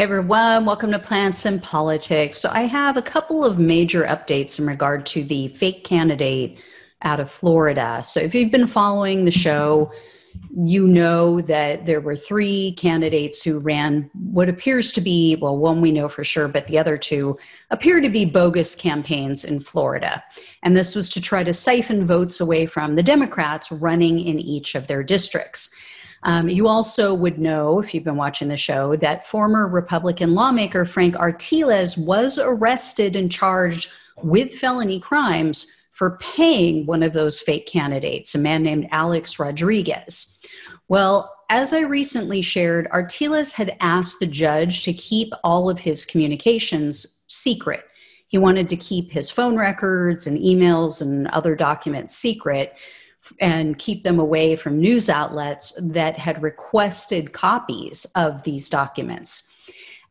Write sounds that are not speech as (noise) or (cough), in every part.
Hey everyone, welcome to Plants and Politics. So, I have a couple of major updates in regard to the fake candidate out of Florida. So, if you've been following the show, you know that there were three candidates who ran what appears to be, well, one we know for sure, but the other two appear to be bogus campaigns in Florida. And this was to try to siphon votes away from the Democrats running in each of their districts. Um, you also would know, if you've been watching the show, that former Republican lawmaker Frank Artiles was arrested and charged with felony crimes for paying one of those fake candidates, a man named Alex Rodriguez. Well, as I recently shared, Artiles had asked the judge to keep all of his communications secret. He wanted to keep his phone records and emails and other documents secret and keep them away from news outlets that had requested copies of these documents.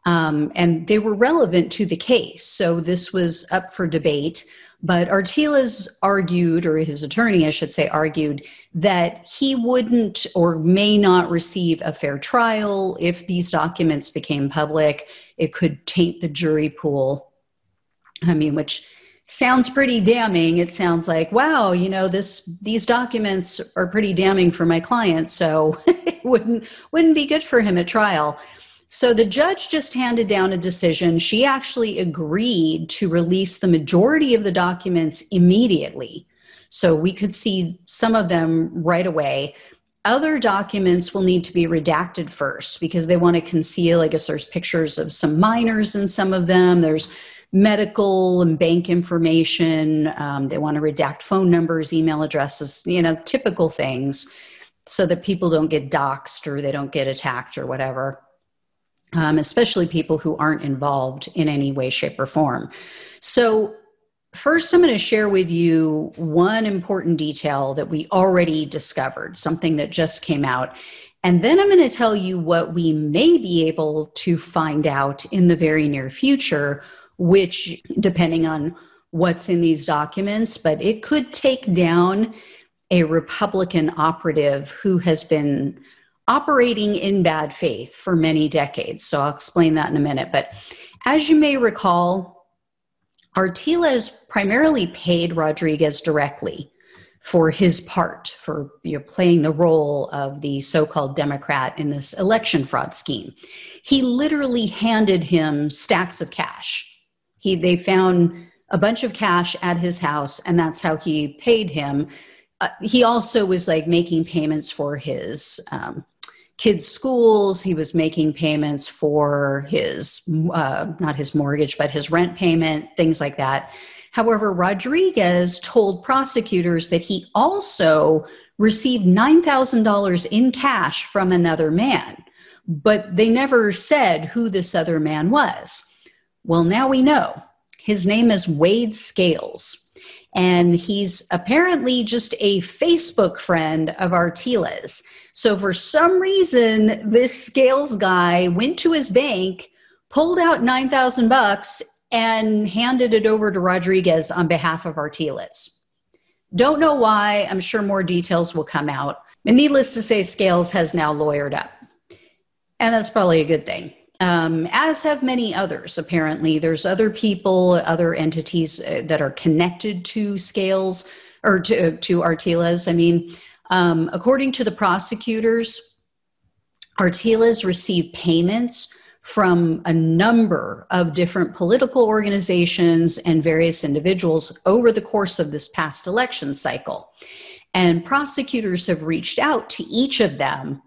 Um, and they were relevant to the case. So this was up for debate. But Artiles argued, or his attorney, I should say, argued that he wouldn't or may not receive a fair trial if these documents became public. It could taint the jury pool. I mean, which sounds pretty damning. It sounds like, wow, you know, this these documents are pretty damning for my client, so (laughs) it wouldn't wouldn't be good for him at trial. So the judge just handed down a decision. She actually agreed to release the majority of the documents immediately. So we could see some of them right away. Other documents will need to be redacted first because they want to conceal. I guess there's pictures of some minors in some of them. There's medical and bank information. Um, they want to redact phone numbers, email addresses, you know, typical things so that people don't get doxxed or they don't get attacked or whatever. Um, especially people who aren't involved in any way, shape, or form. So, first, I'm going to share with you one important detail that we already discovered, something that just came out. And then I'm going to tell you what we may be able to find out in the very near future which, depending on what's in these documents, but it could take down a Republican operative who has been operating in bad faith for many decades. So I'll explain that in a minute. But as you may recall, Artiles primarily paid Rodriguez directly for his part for you know, playing the role of the so-called Democrat in this election fraud scheme. He literally handed him stacks of cash he they found a bunch of cash at his house, and that's how he paid him. Uh, he also was like making payments for his um, kids' schools. He was making payments for his uh, not his mortgage, but his rent payment, things like that. However, Rodriguez told prosecutors that he also received $9,000 in cash from another man, but they never said who this other man was. Well, now we know. His name is Wade Scales, and he's apparently just a Facebook friend of Artiles. So, for some reason, this Scales guy went to his bank, pulled out 9,000 bucks, and handed it over to Rodriguez on behalf of Artiles. Don't know why. I'm sure more details will come out. And needless to say, Scales has now lawyered up. And that's probably a good thing um, as have many others. Apparently, there's other people, other entities uh, that are connected to Scales or to, to Artiles. I mean, um, according to the prosecutors, Artiles received payments from a number of different political organizations and various individuals over the course of this past election cycle. And prosecutors have reached out to each of them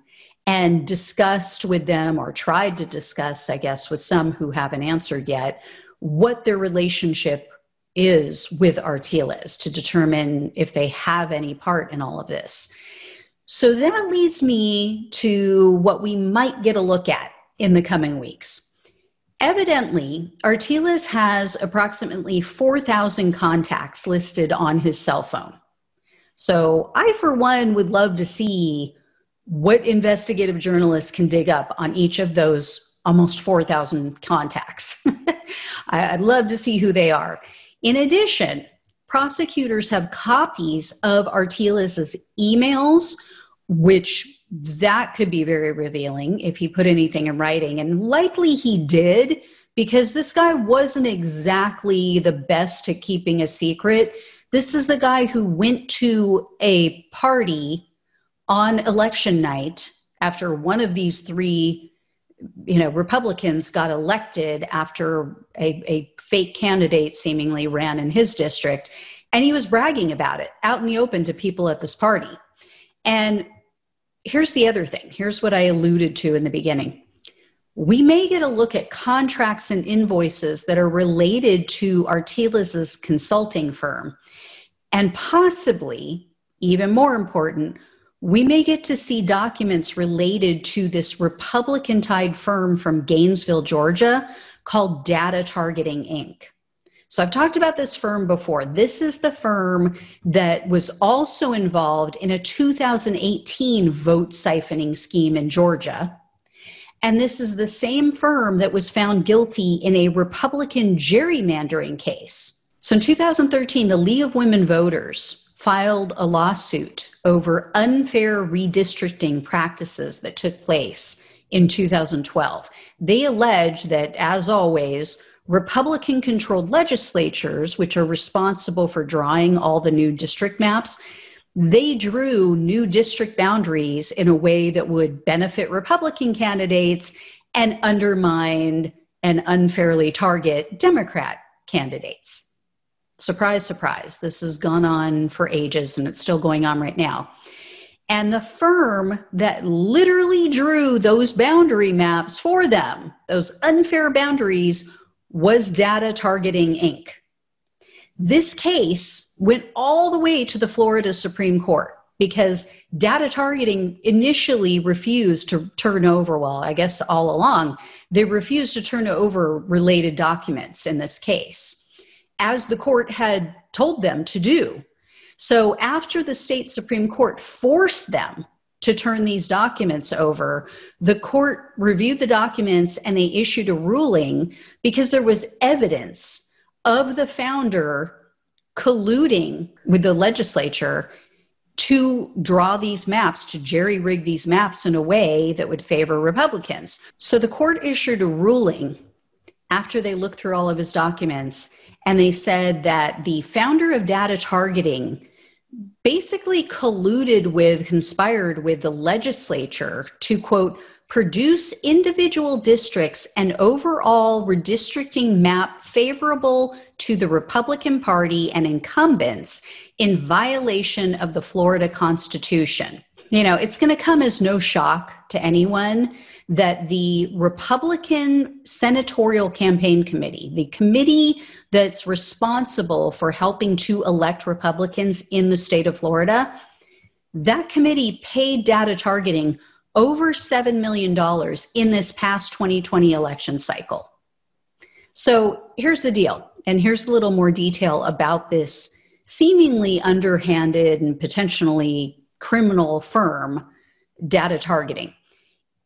and discussed with them or tried to discuss, I guess, with some who haven't answered yet, what their relationship is with Artiles to determine if they have any part in all of this. So that leads me to what we might get a look at in the coming weeks. Evidently, Artiles has approximately 4,000 contacts listed on his cell phone. So I, for one, would love to see what investigative journalists can dig up on each of those almost 4,000 contacts. (laughs) I'd love to see who they are. In addition, prosecutors have copies of Artiles's emails, which that could be very revealing if he put anything in writing. And likely he did, because this guy wasn't exactly the best at keeping a secret. This is the guy who went to a party on election night after one of these three you know republicans got elected after a, a fake candidate seemingly ran in his district and he was bragging about it out in the open to people at this party and here's the other thing here's what i alluded to in the beginning we may get a look at contracts and invoices that are related to Artiles' consulting firm. And possibly, even more important, we may get to see documents related to this Republican tied firm from Gainesville, Georgia, called Data Targeting Inc. So I've talked about this firm before. This is the firm that was also involved in a 2018 vote siphoning scheme in Georgia. And this is the same firm that was found guilty in a Republican gerrymandering case. So in 2013, the League of Women Voters filed a lawsuit over unfair redistricting practices that took place in 2012. They allege that, as always, Republican controlled legislatures, which are responsible for drawing all the new district maps, they drew new district boundaries in a way that would benefit Republican candidates and undermine and unfairly target Democrat candidates. Surprise, surprise. This has gone on for ages and it's still going on right now. And the firm that literally drew those boundary maps for them, those unfair boundaries, was Data Targeting Inc. This case went all the way to the Florida Supreme Court because data targeting initially refused to turn over, well, I guess all along, they refused to turn over related documents in this case, as the court had told them to do. So after the state Supreme Court forced them to turn these documents over, the court reviewed the documents and they issued a ruling because there was evidence of the founder colluding with the legislature to draw these maps, to jerry rig these maps in a way that would favor Republicans. So the court issued a ruling after they looked through all of his documents, and they said that the founder of data targeting basically colluded with, conspired with the legislature to quote, produce individual districts and overall redistricting map favorable to the Republican Party and incumbents in violation of the Florida Constitution. You know, it's going to come as no shock to anyone that the Republican Senatorial Campaign Committee, the committee that's responsible for helping to elect Republicans in the state of Florida, that committee paid data targeting over $7 million in this past 2020 election cycle. So here's the deal, and here's a little more detail about this seemingly underhanded and potentially criminal firm data targeting.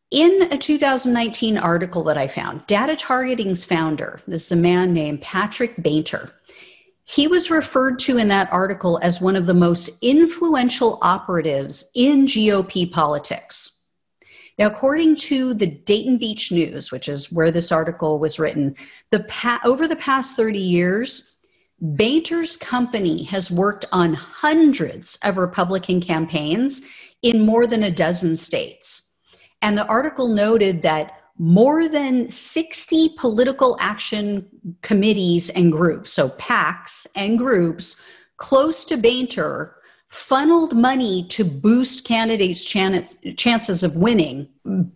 In a 2019 article that I found, Data Targeting's founder, this is a man named Patrick Bainter, he was referred to in that article as one of the most influential operatives in GOP politics. Now, according to the Daytona Beach News, which is where this article was written, the pa- over the past 30 years, Bainter's company has worked on hundreds of Republican campaigns in more than a dozen states. And the article noted that more than 60 political action committees and groups, so PACs and groups close to Bainter, funneled money to boost candidates' chances of winning.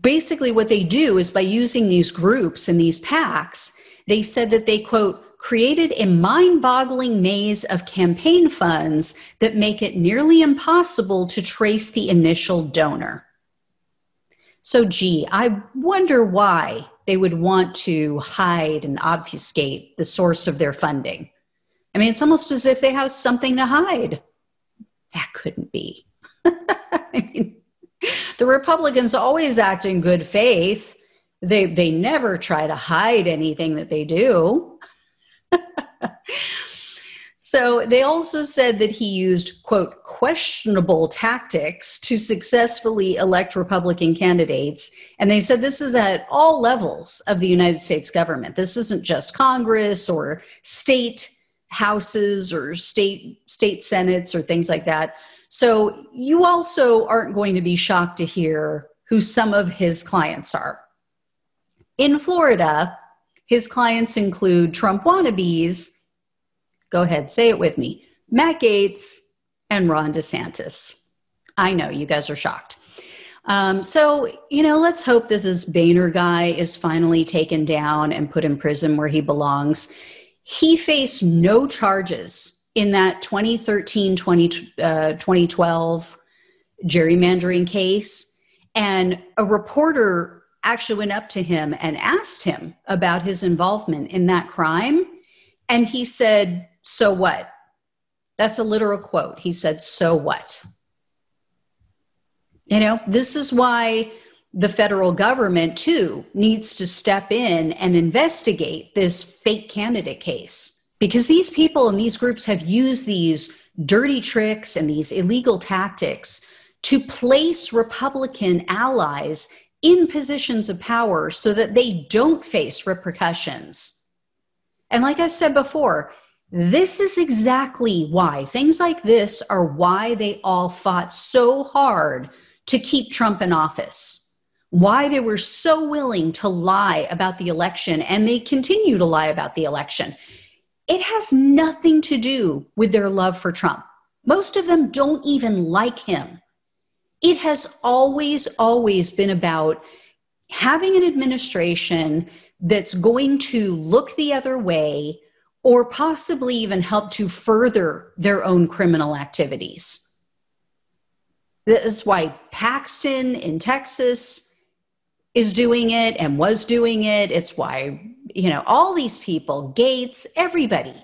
Basically, what they do is by using these groups and these PACs, they said that they, quote, created a mind boggling maze of campaign funds that make it nearly impossible to trace the initial donor. So, gee, I wonder why they would want to hide and obfuscate the source of their funding. I mean, it's almost as if they have something to hide that couldn't be. (laughs) I mean, the Republicans always act in good faith. They they never try to hide anything that they do. So they also said that he used, quote, questionable tactics to successfully elect Republican candidates. And they said this is at all levels of the United States government. This isn't just Congress or state houses or state state senates or things like that. So you also aren't going to be shocked to hear who some of his clients are. In Florida, his clients include Trump wannabes Go ahead, say it with me. Matt Gaetz and Ron DeSantis. I know you guys are shocked. Um, so, you know, let's hope that this Bainter guy is finally taken down and put in prison where he belongs. He faced no charges in that 2013 20, uh, 2012 gerrymandering case. And a reporter actually went up to him and asked him about his involvement in that crime. And he said, so what? That's a literal quote. He said, So what? You know, this is why the federal government, too, needs to step in and investigate this fake candidate case. Because these people and these groups have used these dirty tricks and these illegal tactics to place Republican allies in positions of power so that they don't face repercussions. And like I've said before, this is exactly why things like this are why they all fought so hard to keep Trump in office. Why they were so willing to lie about the election and they continue to lie about the election. It has nothing to do with their love for Trump. Most of them don't even like him. It has always, always been about having an administration that's going to look the other way or possibly even help to further their own criminal activities. This is why Paxton in Texas is doing it and was doing it. It's why, you know, all these people, Gaetz, everybody,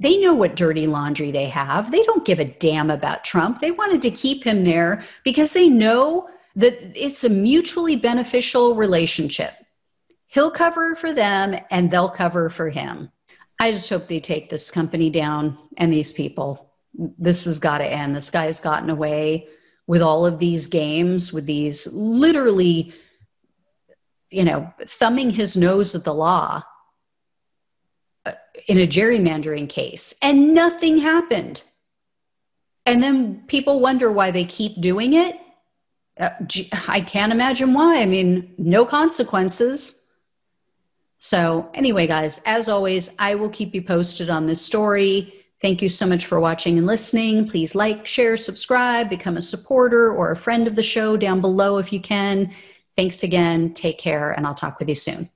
they know what dirty laundry they have. They don't give a damn about Trump. They wanted to keep him there because they know that it's a mutually beneficial relationship. He'll cover for them and they'll cover for him. I just hope they take this company down and these people. This has got to end. This guy has gotten away with all of these games, with these literally, you know, thumbing his nose at the law in a gerrymandering case, and nothing happened. And then people wonder why they keep doing it. Uh, I can't imagine why. I mean, no consequences so, anyway, guys, as always, I will keep you posted on this story. Thank you so much for watching and listening. Please like, share, subscribe, become a supporter or a friend of the show down below if you can. Thanks again. Take care, and I'll talk with you soon.